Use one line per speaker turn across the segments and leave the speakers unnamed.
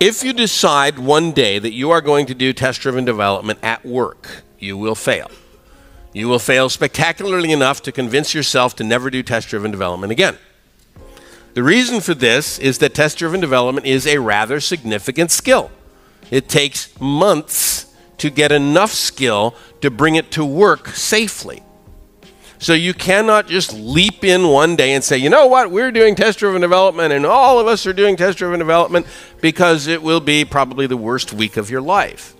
If you decide one day that you are going to do test driven development at work, you will fail. You will fail spectacularly enough to convince yourself to never do test driven development again. The reason for this is that test driven development is a rather significant skill. It takes months to get enough skill to bring it to work safely. So you cannot just leap in one day and say, you know what, we're doing test driven development and all of us are doing test driven development because it will be probably the worst week of your life.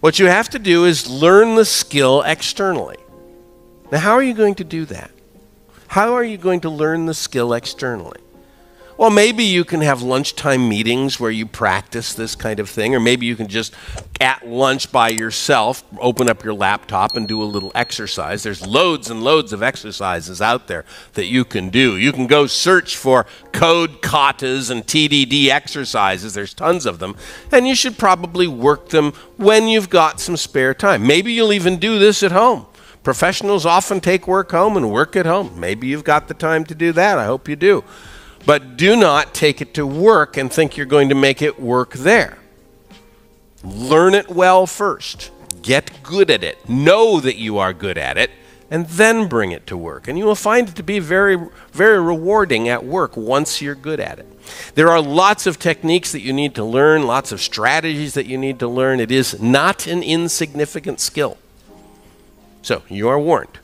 What you have to do is learn the skill externally. Now, how are you going to do that? How are you going to learn the skill externally? Well, maybe you can have lunchtime meetings where you practice this kind of thing, or maybe you can just at lunch by yourself open up your laptop and do a little exercise. There's loads and loads of exercises out there that you can do. You can go search for code katas and TDD exercises, there's tons of them, and you should probably work them when you've got some spare time. Maybe you'll even do this at home. Professionals often take work home and work at home. Maybe you've got the time to do that. I hope you do. But do not take it to work and think you're going to make it work there. Learn it well first. Get good at it. Know that you are good at it, and then bring it to work. And you will find it to be very, very rewarding at work once you're good at it. There are lots of techniques that you need to learn, lots of strategies that you need to learn. It is not an insignificant skill. So you are warned.